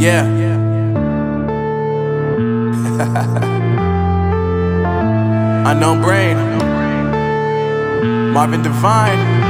Yeah. Unknown brain. Marvin Divine.